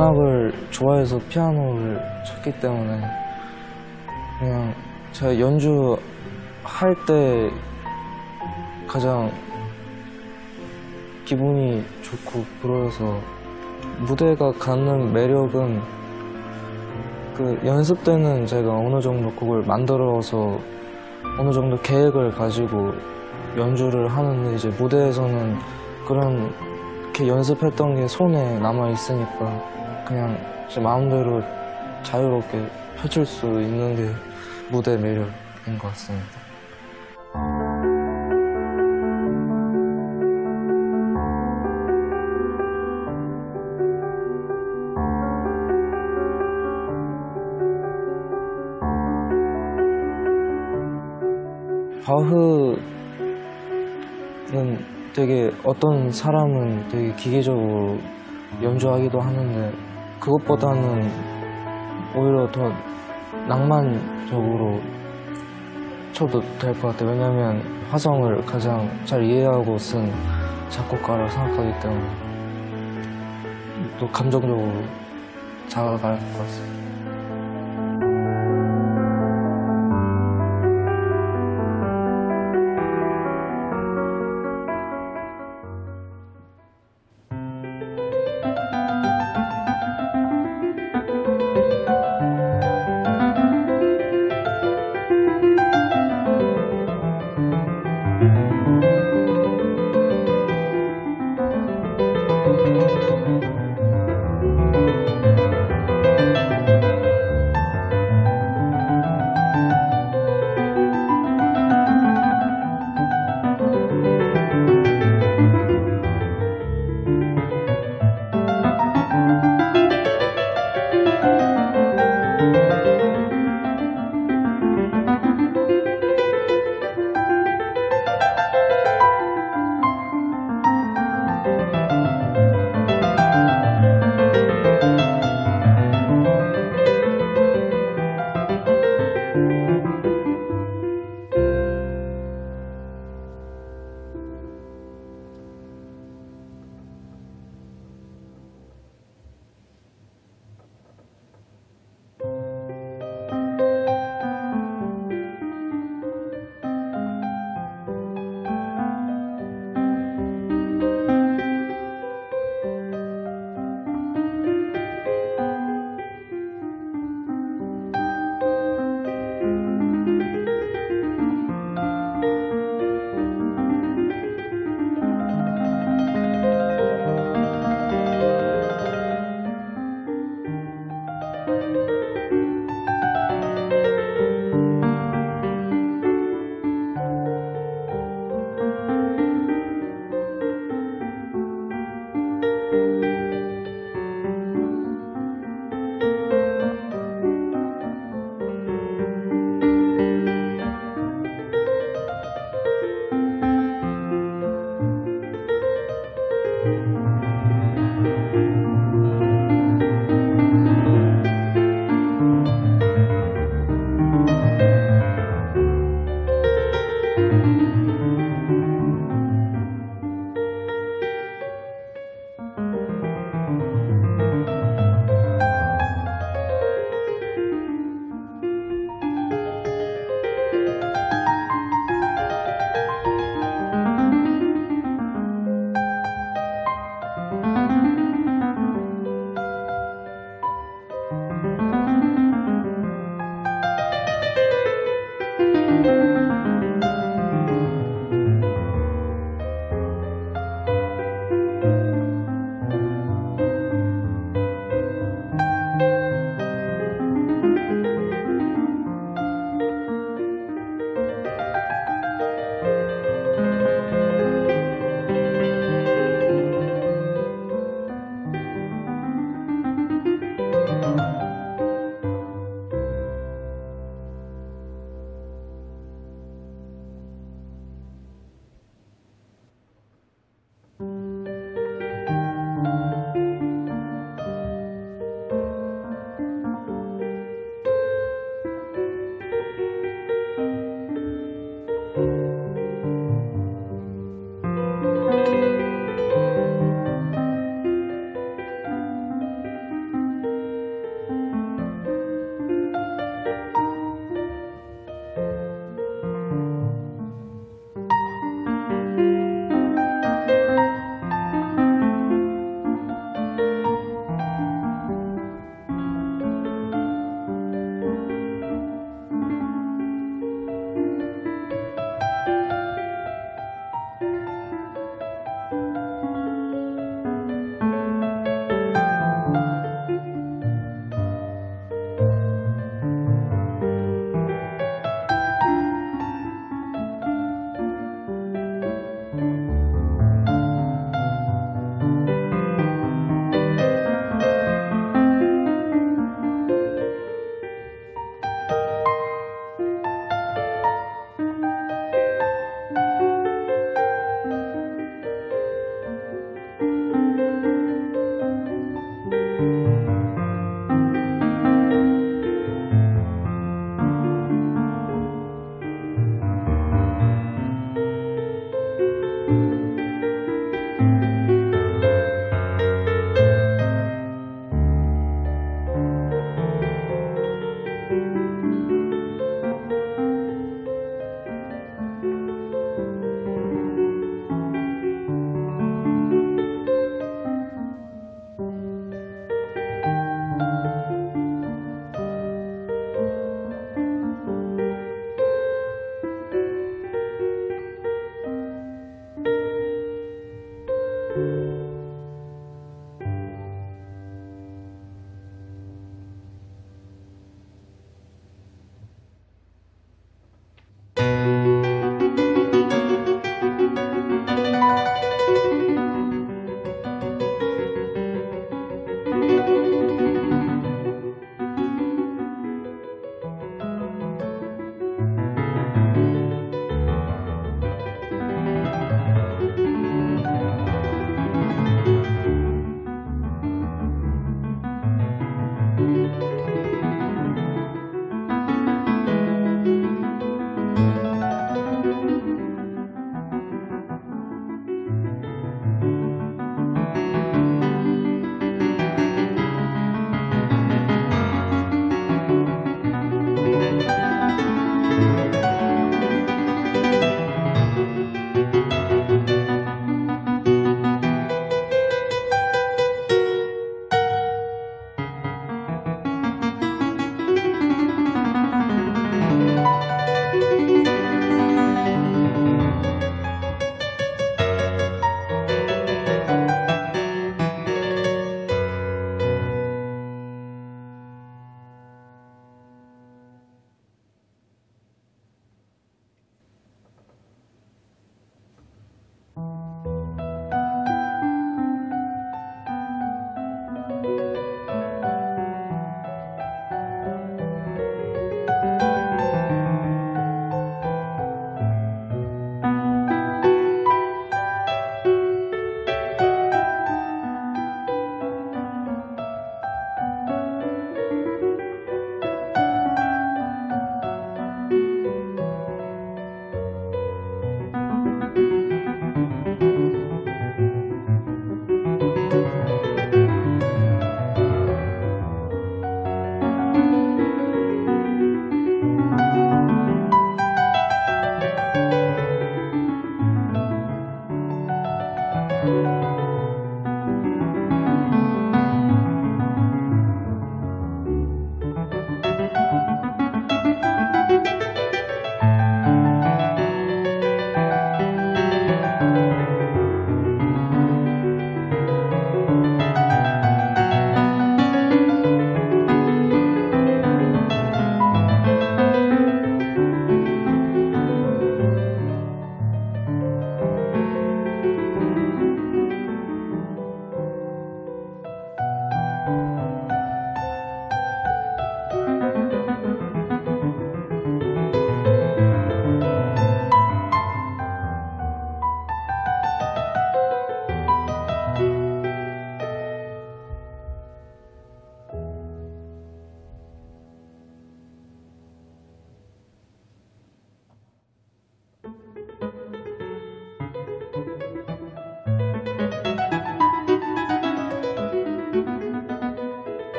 음악을 좋아해서 피아노를 쳤기 때문에 그냥 제가 연주할 때 가장 기분이 좋고 그래서 무대가 갖는 매력은 그 연습 때는 제가 어느 정도 곡을 만들어서 어느 정도 계획을 가지고 연주를 하는데 이제 무대에서는 그런 이렇게 연습했던 게 손에 남아 있으니까 그냥 제 마음대로 자유롭게 펼칠 수 있는 게 무대 매력인 것 같습니다. 바흐는 되게 어떤 사람은 되게 기계적으로 연주하기도 하는데 그것보다는 오히려 더 낭만적으로 쳐도 될 것 같아요. 왜냐하면 화성을 가장 잘 이해하고 쓴 작곡가라 생각하기 때문에 또 감정적으로 다가갈 것 같습니다.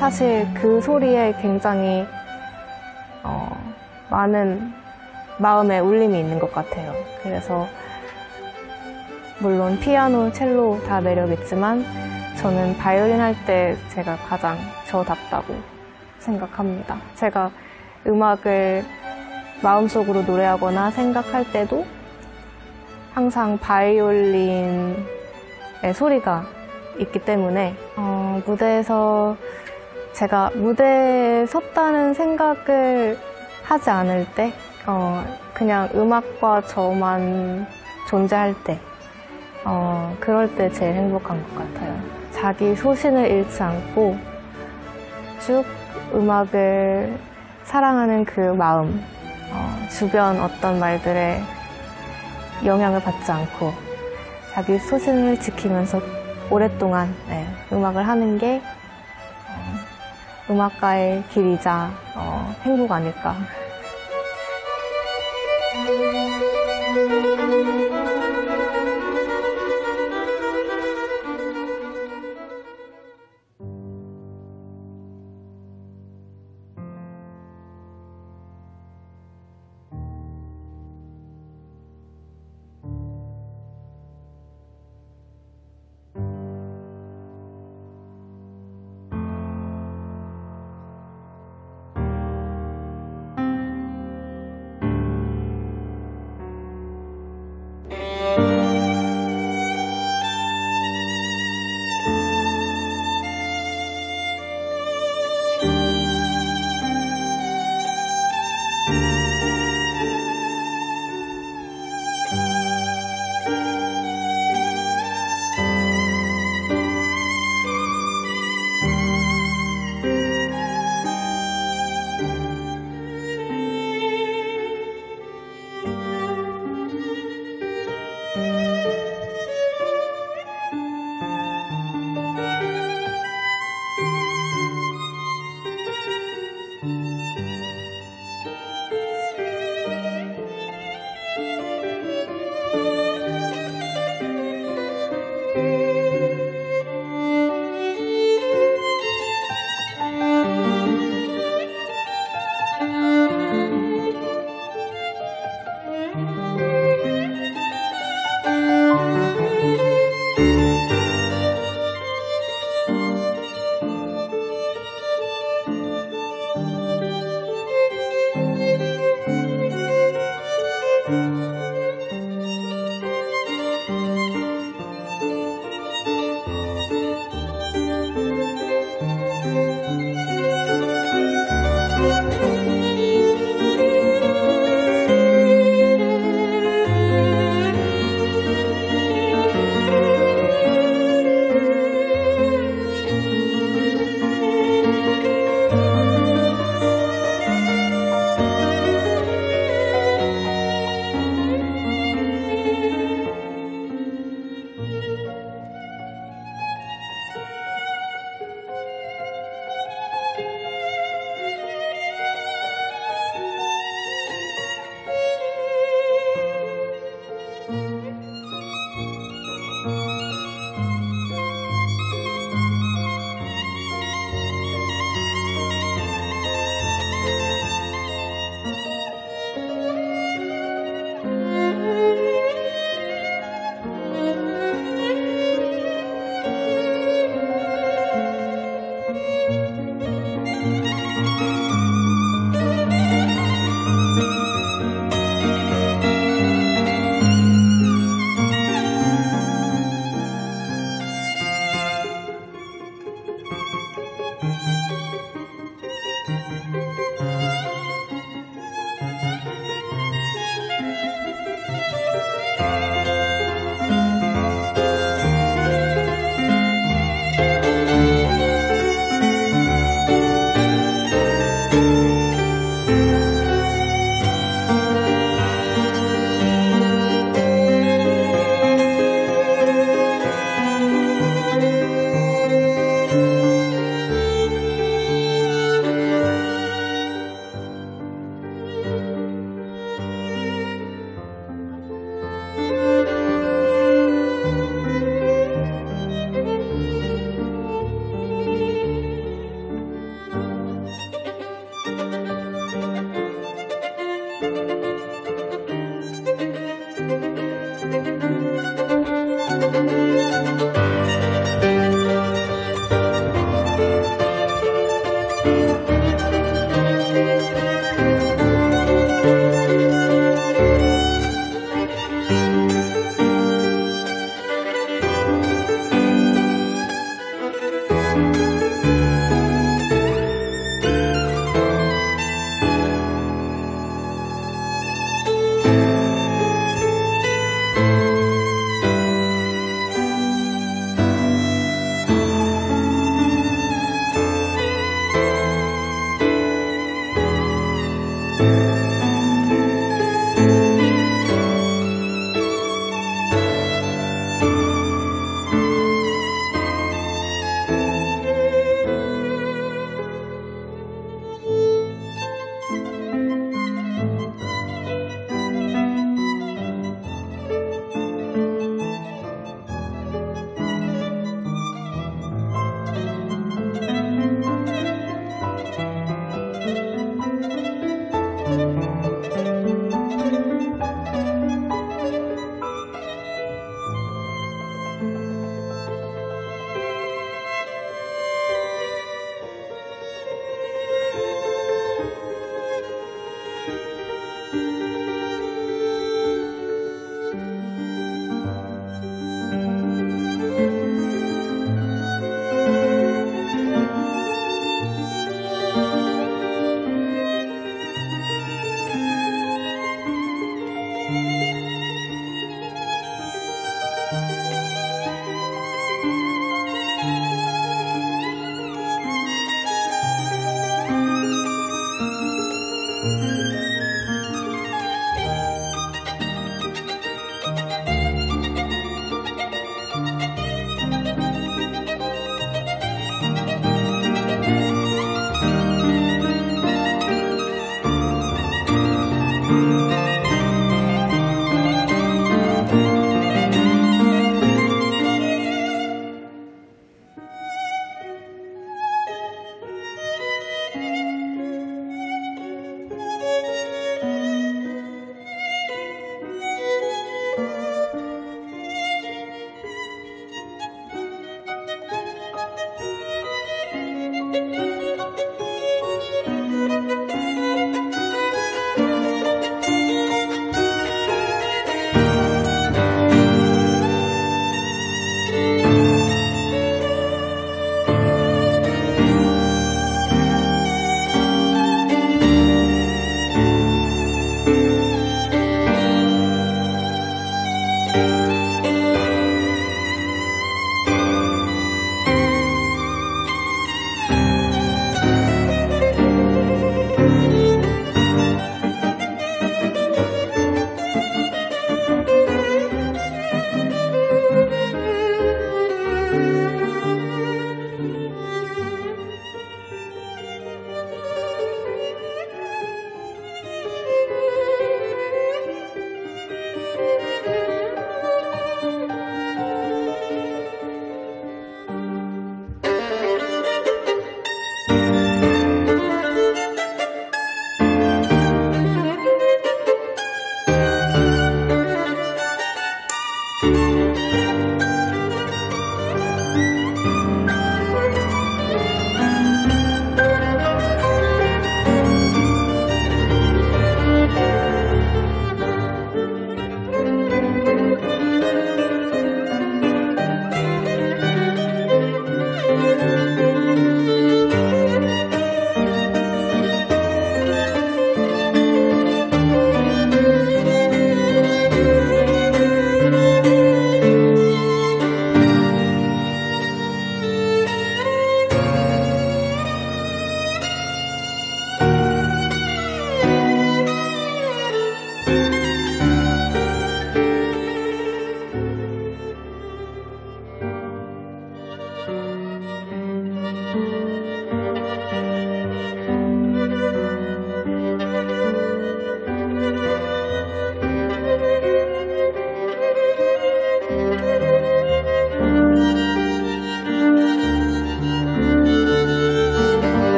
사실 그 소리에 굉장히 어, 많은 마음의 울림이 있는 것 같아요. 그래서 물론 피아노, 첼로 다 매력 있지만 저는 바이올린 할 때 제가 가장 저답다고 생각합니다. 제가 음악을 마음속으로 노래하거나 생각할 때도 항상 바이올린의 소리가 있기 때문에 어, 무대에서 제가 무대에 섰다는 생각을 하지 않을 때 어, 그냥 음악과 저만 존재할 때 어, 그럴 때 제일 행복한 것 같아요. 자기 소신을 잃지 않고 쭉 음악을 사랑하는 그 마음, 어, 주변 어떤 말들에 영향을 받지 않고 자기 소신을 지키면서 오랫동안 네, 음악을 하는 게 어, 음악가의 길이자 어, 행복 아닐까.